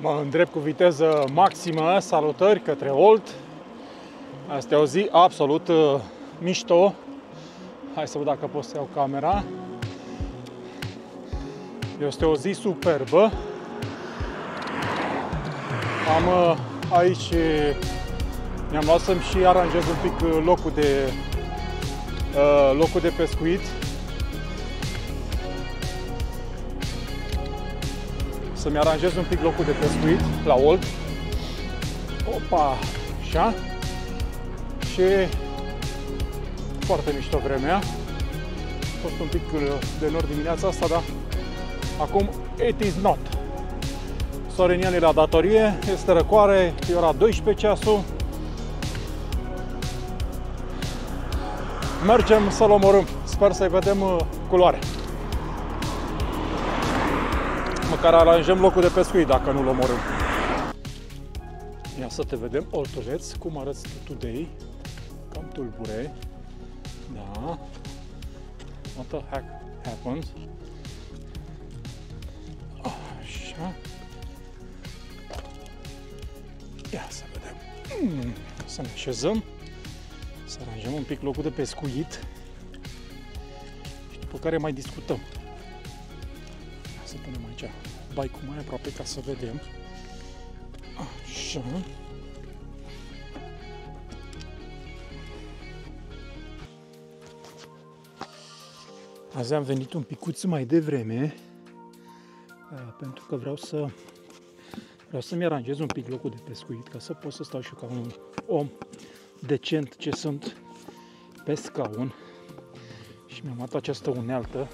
Mă îndrept cu viteză maximă, salutări către Olt. Asta e o zi absolut uh, mișto. Hai să văd dacă pot să iau camera. Este o zi superbă. Am uh, aici, mi-am luat să-mi și aranjez un pic uh, locul de, uh, locul de pescuit. Să-mi aranjez un pic locul de pescuit la Olt. Opa, așa. Și foarte mișto vremea. A fost un pic de nord dimineața asta, dar acum it is not. Sorinian e la datorie, este răcoare, e ora 12 ceasul. Mergem să-l omorâm. Sper să-i vedem uh, culoare. Măcar aranjăm locul de pescuit dacă nu-l omorâm. Ia să te vedem, oltuleț, cum arăți today. Cam tulbure. Da. What the heck happened? Așa. Ia să vedem. Mm, să ne așezăm. Să aranjăm un pic locul de pescuit. Și după care mai discutăm. Ia să punem aici baicul mai aproape ca să vedem. Așa. Azi am venit un picuț mai devreme pentru că vreau să vreau să-mi aranjez un pic locul de pescuit ca să pot să stau și eu ca un om decent ce sunt pe scaun și mi-am luat această unealtă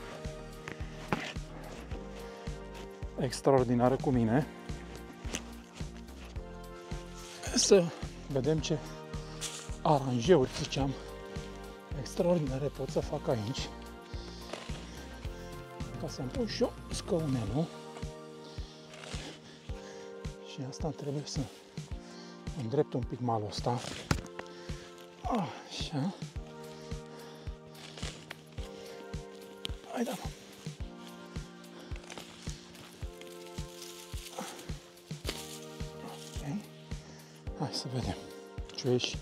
extraordinară cu mine. Să vedem ce aranjeuri, ziceam, extraordinare pot să fac aici. Ca să-mi pun și eu scaunelul și asta trebuie să îndrept un pic malul ăsta. Așa. Hai da mă să vedem ce ieși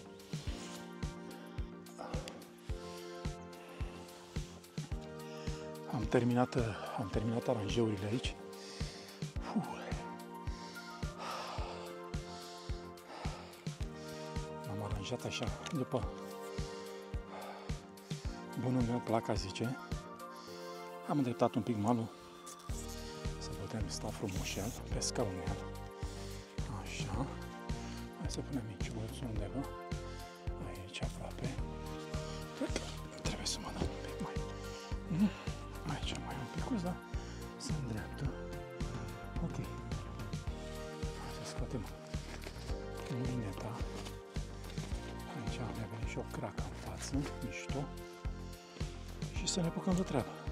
am terminat, am terminat aranjeurile aici. Uf. am aranjat așa, după bunul meu placa, zice. Am îndreptat un pic malul să putem sta frumos el, pe scaunel. Așa. Hai să punem miciuțul undeva. Aici aproape. Trebuie să mă dau un pic mai. Mm picuț, da? Se îndreaptă. Ok. Hai să scoatem luneta. Aici mi-a venit și o cracă în față, mișto. Și să ne apucăm de treabă.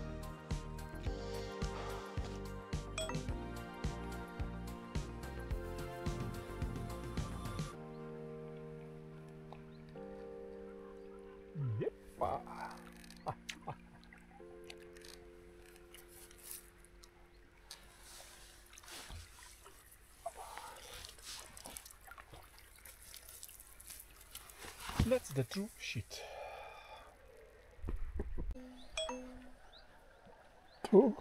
That's the true shit. Tu.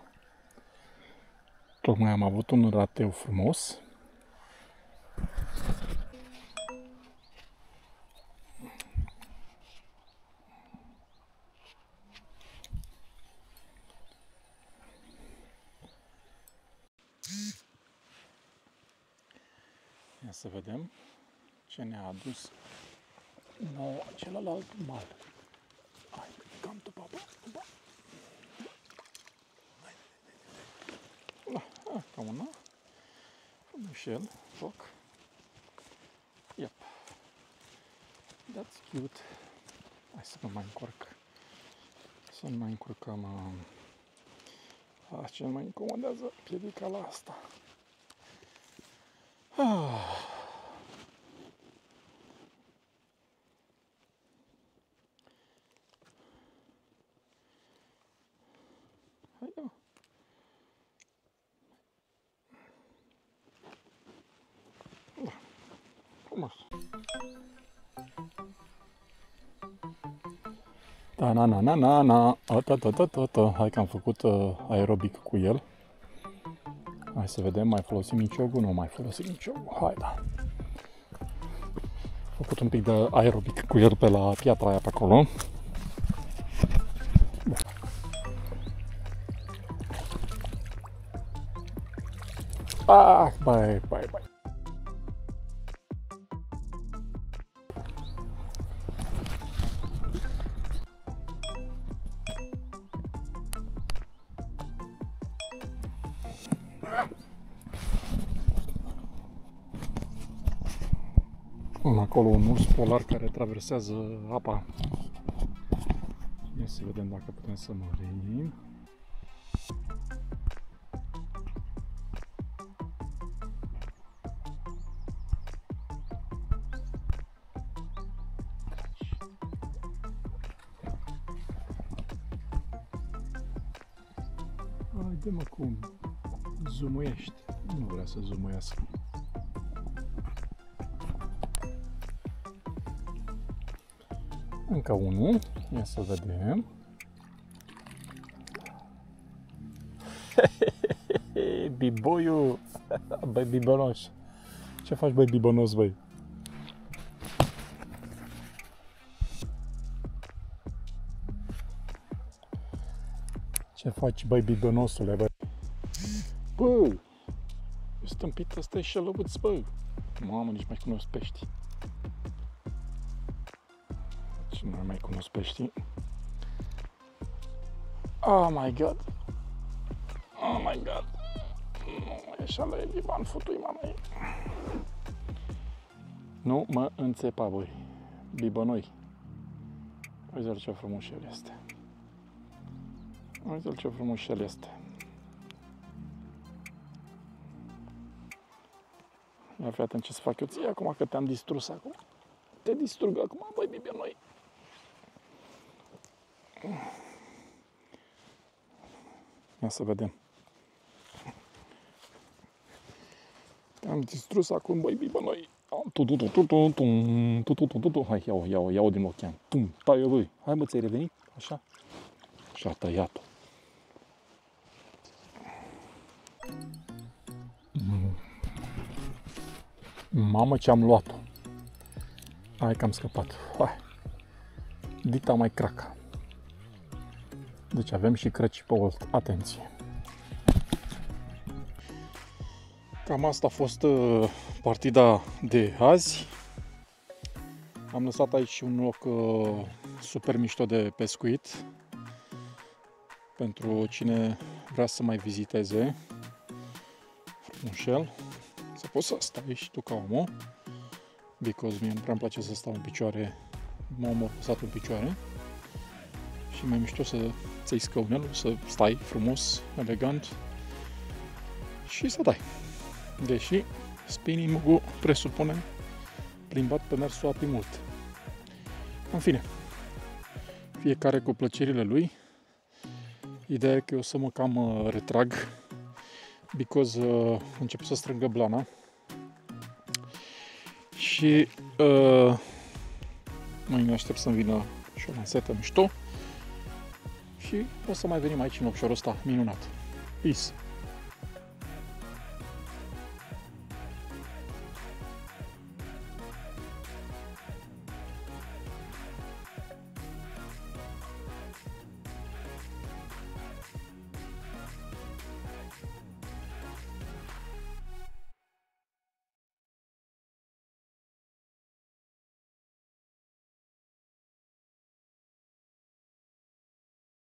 Tocmai am avut un rateu frumos. Să vedem ce ne-a adus No, celălalt mal. Hai, cam tu, papa. papa. Hai, hai, ca una. Frumușel, foc. Yep. That's cute. Hai să nu mai încorc. Să nu mai încurcăm. Uh, ce mai incomodează piedica la asta. Ah. Ta na na na na na, a, ta ta ta ta ta. Hai că am făcut uh, aerobic cu el. Hai să vedem, mai folosim miciogul? Nu mai folosim miciogul. Hai da. Am făcut un pic de aerobic cu el pe la piatra aia pe acolo. Ah, bai, bai, bai. Acolo un urs polar care traversează apa. Ia să vedem dacă putem să mărim. Haide mă cum zoomuiești. Nu vrea să zoomuiască. Încă unul. Ia să vedem. Biboiu! Băi, bibonos! Ce faci, băi, bibonos, băi? Ce faci, băi, bibonosule, băi? Bă! Stâmpit ăsta e șelăuț, bă! Mamă, nici mai cunosc pești. Și nu mai cunosc peștii. Oh my god! Oh my god! Nu, e așa la Liban, futui mamei. Nu mă înțepa, voi. Bibănoi. Uite-l ce frumos el este. Uite-l ce frumos el este. Ia fi atent ce să fac eu ție acum că te-am distrus acum. Te distrug acum, băi, bibionoi. Ia să vedem. Te-am distrus acum, băi, bă, noi. Hai, iau, iau, iau din ochean. Tum, taie lui. Hai, mă, ți-ai revenit? Așa. Și a tăiat-o. Mamă ce am luat-o. Hai că am scăpat. Hai. Dita mai craca. Deci avem și crăci pe olt. Atenție. Cam asta a fost uh, partida de azi. Am lăsat aici un loc uh, super mișto de pescuit pentru cine vrea să mai viziteze frumușel să poți să stai și tu ca omul because mie nu prea îmi place să stau în picioare mă omor stat în picioare și mai mișto să ți scaunelul, să stai frumos, elegant și să dai. Deși spinning-ul presupune plimbat pe mersul apii mult. În fine, fiecare cu plăcerile lui. Ideea e că eu să mă cam uh, retrag because uh, început să strângă blana și uh, mâine aștept să-mi vină și o lansetă mișto și o să mai venim aici în obșorul ăsta minunat. Peace!